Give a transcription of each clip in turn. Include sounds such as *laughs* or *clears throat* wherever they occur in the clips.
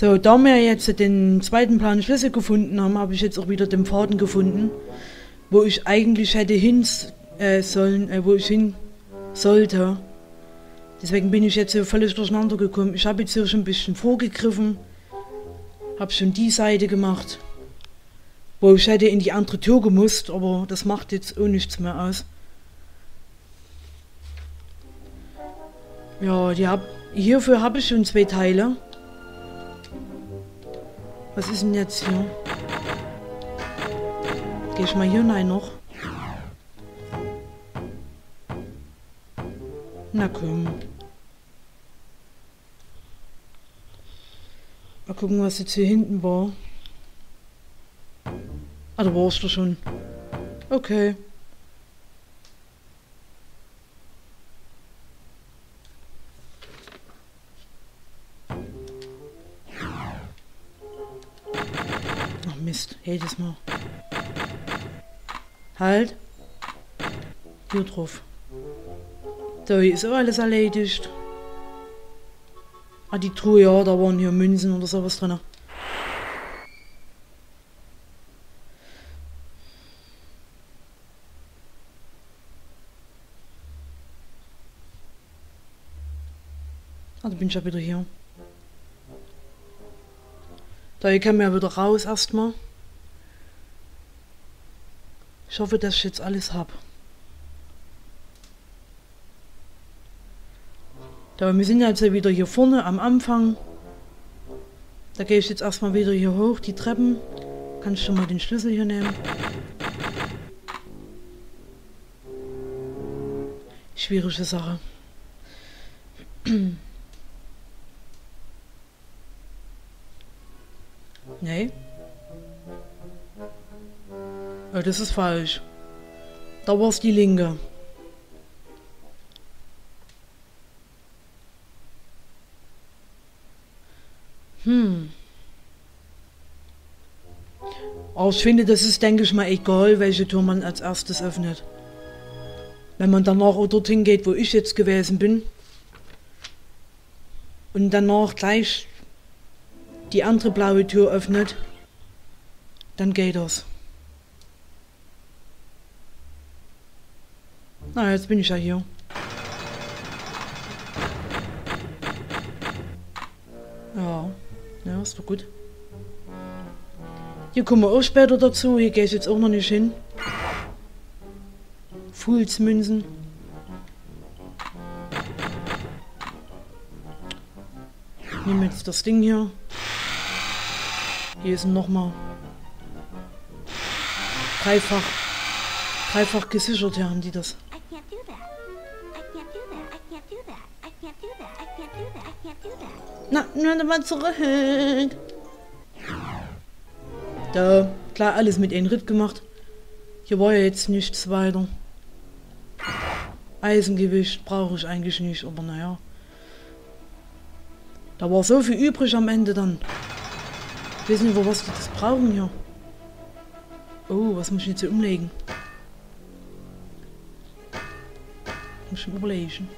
So, da wir jetzt den zweiten Plan Schlüssel gefunden haben, habe ich jetzt auch wieder den Faden gefunden, wo ich eigentlich hätte hin äh, sollen, äh, wo ich hin sollte. Deswegen bin ich jetzt so völlig durcheinander gekommen. Ich habe jetzt hier schon ein bisschen vorgegriffen, habe schon die Seite gemacht, wo ich hätte in die andere Tür gemusst, aber das macht jetzt auch nichts mehr aus. Ja, die hab, hierfür habe ich schon zwei Teile. Was ist denn jetzt hier? Geh ich mal hier rein noch. Na komm. Mal gucken, was jetzt hier hinten war. Ah, da warst du schon. Okay. Jedes Mal. Halt. Hier drauf. Da ist auch alles erledigt. Ah, die Truhe, ja, da waren hier Münzen oder sowas drin. Ah, da bin ich ja wieder hier. Da ich kann ja wieder raus erstmal. Ich hoffe, dass ich jetzt alles habe. Da, wir sind jetzt wieder hier vorne am Anfang. Da gehe ich jetzt erstmal wieder hier hoch, die Treppen. Kann ich schon mal den Schlüssel hier nehmen. Schwierige Sache. *clears throat* nee. Oh, das ist falsch. Da war es die linke. Hm. Aber ich finde, das ist, denke ich mal, egal, welche Tür man als erstes öffnet. Wenn man danach auch dorthin geht, wo ich jetzt gewesen bin, und danach gleich die andere blaue Tür öffnet, dann geht das. Na, jetzt bin ich ja hier. Ja. Ja, ist doch gut. Hier kommen wir auch später dazu. Hier gehe ich jetzt auch noch nicht hin. Fuhlsmünzen. Ich nehme jetzt das Ding hier. Hier ist nochmal dreifach, dreifach gesichert, ja, haben die das. Na, nur mal zurück. Da, klar, alles mit einem Ritt gemacht. Hier war ja jetzt nichts weiter. Eisengewicht brauche ich eigentlich nicht, aber naja. Da war so viel übrig am Ende dann. Ich weiß nicht, wo was die das brauchen hier. Oh, was muss ich jetzt hier umlegen? Muss ich überlegen.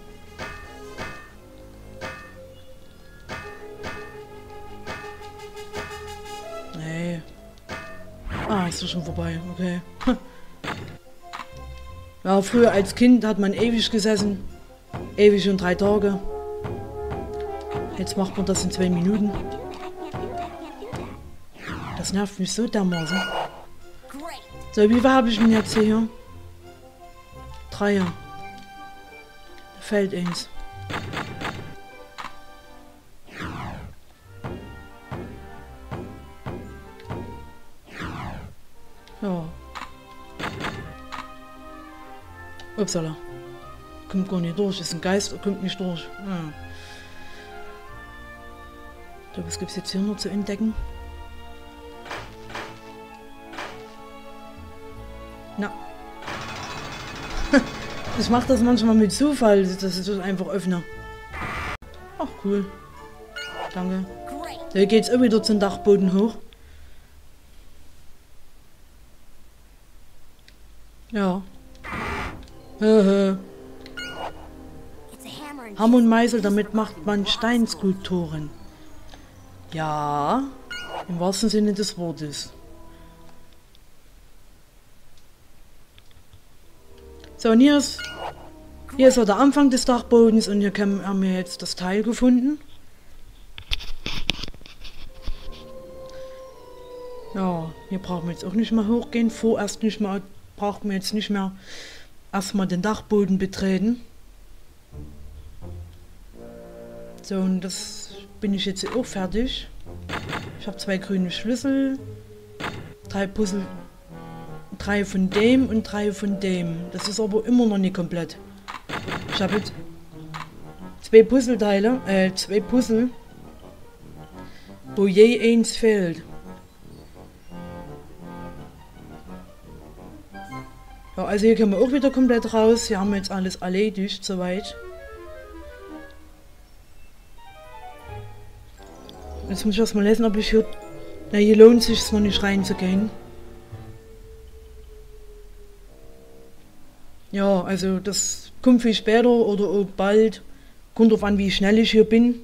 Ah, ist das schon vorbei, okay. *laughs* Ja, früher als Kind hat man ewig gesessen. Ewig und drei Tage. Jetzt macht man das in zwei Minuten. Das nervt mich so dermaßen. So, wie viel habe ich denn jetzt hier? Drei. Fällt eins. Ja. Upsala. Kommt gar nicht durch. Ist ein Geist, kommt nicht durch. Ja. So, was gibt es jetzt hier noch zu entdecken? Na. *laughs* ich mache das manchmal mit Zufall, dass ich das einfach öffne. Ach, cool. Danke. Da geht's auch wieder zum Dachboden hoch. Ja. Hammer und Meißel, damit macht man Steinskulpturen. Ja, im wahrsten Sinne des Wortes. So, und hier ist, hier ist der Anfang des Dachbodens und hier haben wir jetzt das Teil gefunden. Ja, hier brauchen wir jetzt auch nicht mehr hochgehen. Vorerst nicht mehr, brauchen wir jetzt nicht mehr erstmal den Dachboden betreten. So, und das bin ich jetzt auch fertig. Ich habe zwei grüne Schlüssel, drei Puzzle, drei von dem und drei von dem. Das ist aber immer noch nicht komplett. Ich habe jetzt zwei Puzzleteile, äh, zwei Puzzle, wo je eins fehlt. Ja, also hier können wir auch wieder komplett raus. Hier haben wir jetzt alles erledigt, soweit. Jetzt muss ich erstmal lesen, ob ich hier... Na, hier lohnt sich es noch nicht reinzugehen. Ja, also das kommt viel später oder auch bald. Kommt drauf an, wie schnell ich hier bin.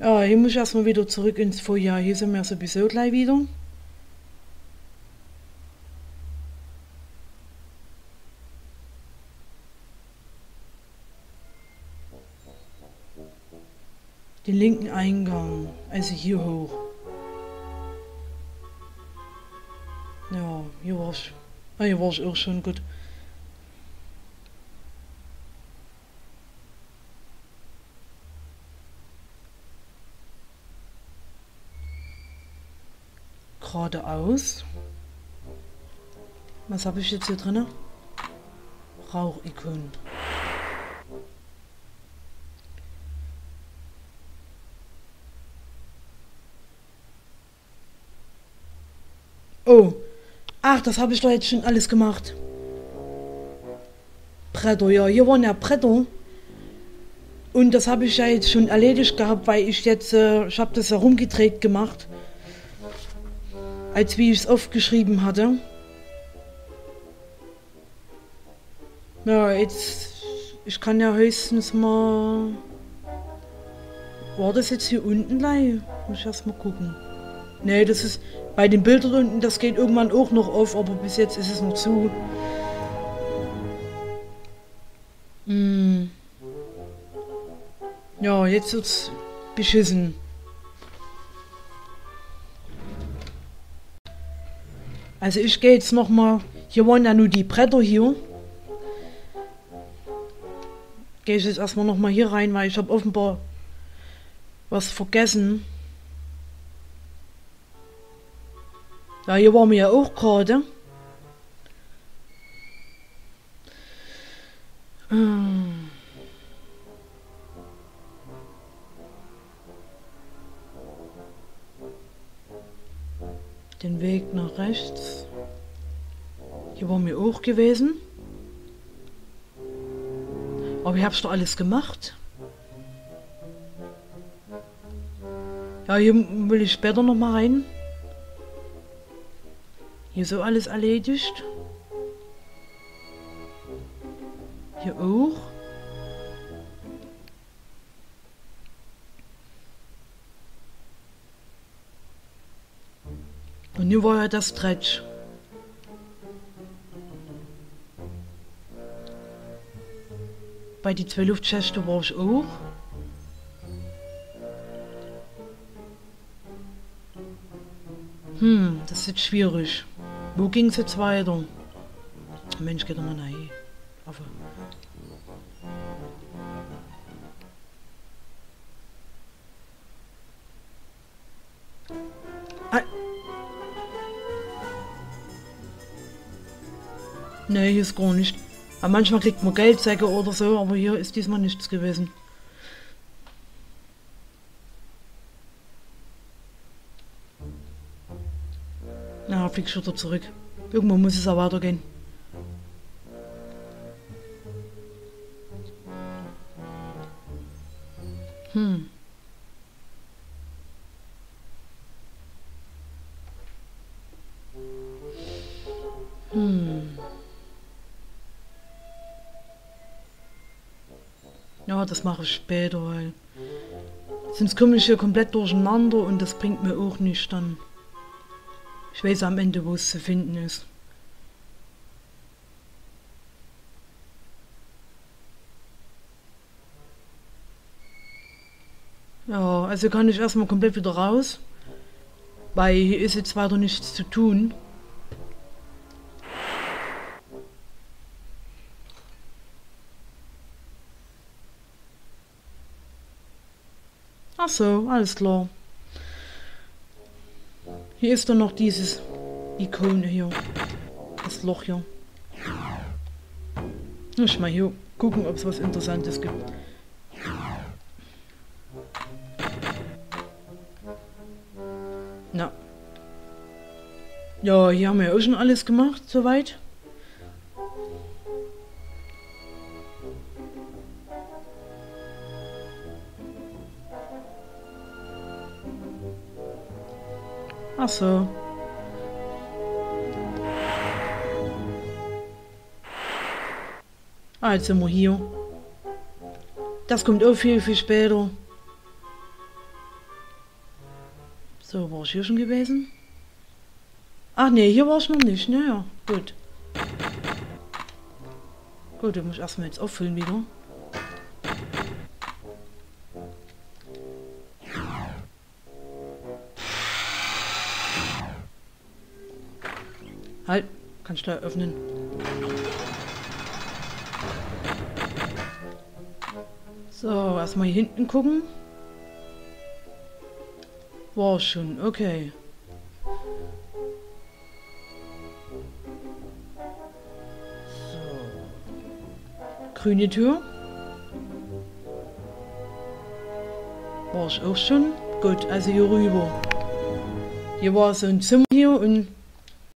Ja, hier muss ich erstmal wieder zurück ins Vorjahr. Hier sind wir sowieso gleich wieder. Den linken Eingang, also hier hoch. Hier war ich auch schon gut. geradeaus. Was habe ich jetzt hier drin? Rauchikon. Oh. Ach, das habe ich doch jetzt schon alles gemacht. Bretter, ja. Hier waren ja Bretter. Und das habe ich ja jetzt schon erledigt gehabt, weil ich jetzt, äh, ich habe das herumgedreht gemacht als wie ich es aufgeschrieben hatte. Ja, jetzt, ich kann ja höchstens mal... War das jetzt hier unten gleich? Muss ich erst mal gucken. Nee, das ist bei den Bildern unten, das geht irgendwann auch noch auf, aber bis jetzt ist es noch zu. Hm. Ja, jetzt wird's beschissen. Also ich gehe jetzt noch mal. Hier waren ja nur die Bretter hier. Gehe ich jetzt erstmal noch mal hier rein, weil ich habe offenbar was vergessen. Ja, hier waren wir ja auch gerade. Hm. den Weg nach rechts. Hier waren wir auch gewesen. Aber ich hab's doch alles gemacht. Ja, hier will ich später noch mal rein. Hier so alles erledigt. Hier auch. Und nu war ja das Stretch. Bei die zwei Luftschächte war ich auch. Hm, das ist jetzt schwierig. Wo ging es jetzt weiter? Mensch, geht doch mal rein. Aber Nee, hier ist gar nicht. Aber manchmal kriegt man Geldsäcke oder so, aber hier ist diesmal nichts gewesen. Na, flieg schon wieder zurück. Irgendwann muss es ja weitergehen. Hm. Hm. Ja, das mache ich später, weil sonst komme ich hier komplett durcheinander und das bringt mir auch nichts dann. Ich weiß am Ende, wo es zu finden ist. Ja, also kann ich erstmal komplett wieder raus, weil hier ist jetzt weiter nichts zu tun. Ach so, alles klar. Hier ist dann noch dieses Ikone hier. Das Loch hier. Ich mal hier gucken, ob es was Interessantes gibt. Na. Ja, hier haben wir auch schon alles gemacht, soweit. Ach so. Ah, jetzt sind wir hier. Das kommt auch viel, viel später. So, war ich hier schon gewesen? Ach nee, hier war ich noch nicht. Naja, gut. Gut, dann muss ich erstmal jetzt auffüllen wieder. Kannst du öffnen. So, erstmal hier hinten gucken. War schon, okay. So. Grüne Tür. War ich auch schon. Gut, also hier rüber. Hier war so ein Zimmer hier und